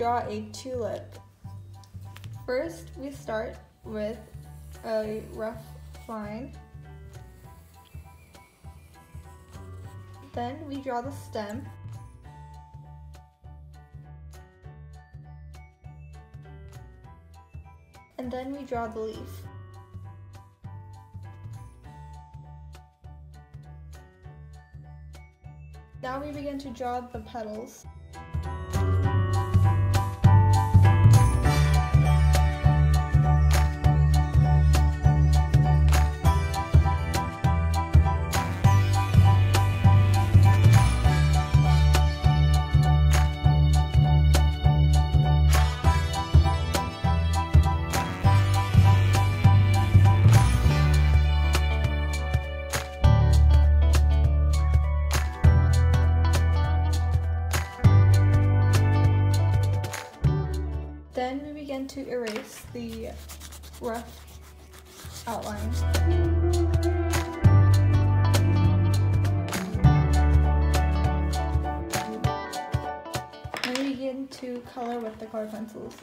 draw a tulip. First, we start with a rough line. Then we draw the stem. And then we draw the leaf. Now we begin to draw the petals. To erase the rough outline. To color with the color pencils.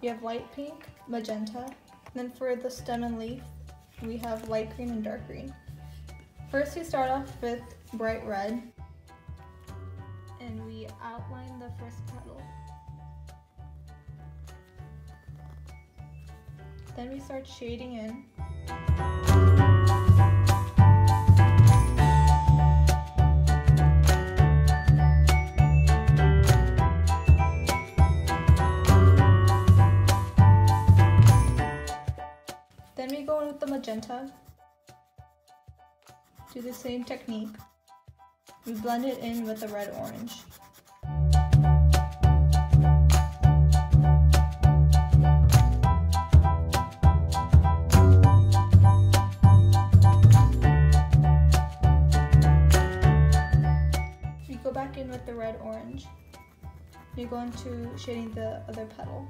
We have light pink, magenta, then for the stem and leaf, we have light green and dark green. First we start off with bright red, and we outline the first petal. Then we start shading in. Then we go in with the magenta. Do the same technique. We blend it in with the red We go into shading the other petal.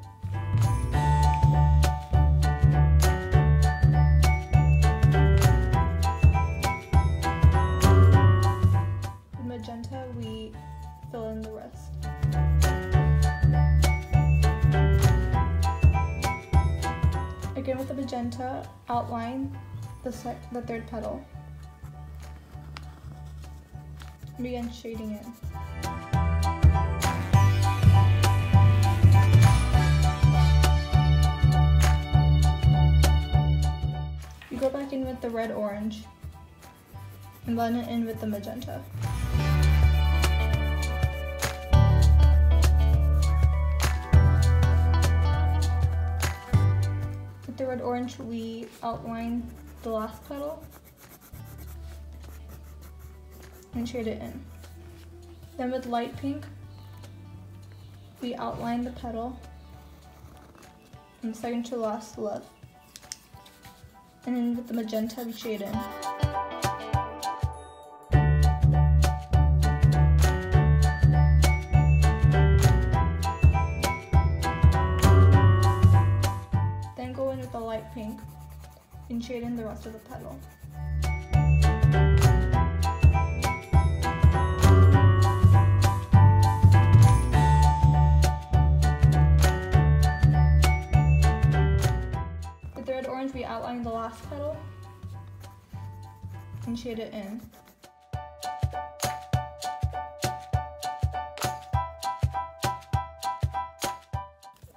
With magenta, we fill in the rest. Again with the magenta, outline the, the third petal. Begin shading in. Red orange and blend it in with the magenta. With the red orange, we outline the last petal and shade it in. Then with light pink, we outline the petal from second to last left. And then with the magenta, we shade in. Then go in with the light pink and shade in the rest of the petal. Petal and shade it in.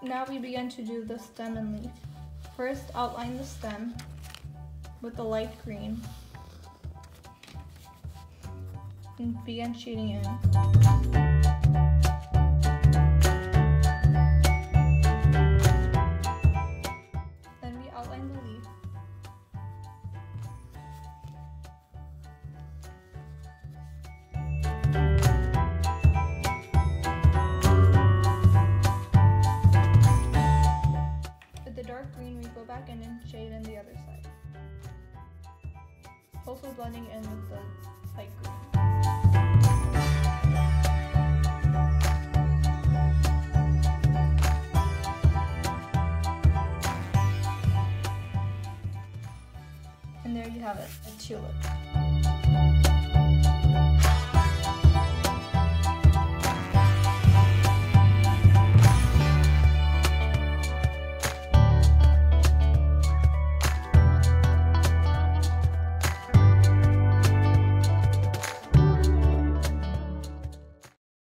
Now we begin to do the stem and leaf. First, outline the stem with the light green and begin shading in. The dark green, we go back in and shade in the other side. Also blending in with the light green. And there you have it, a tulip.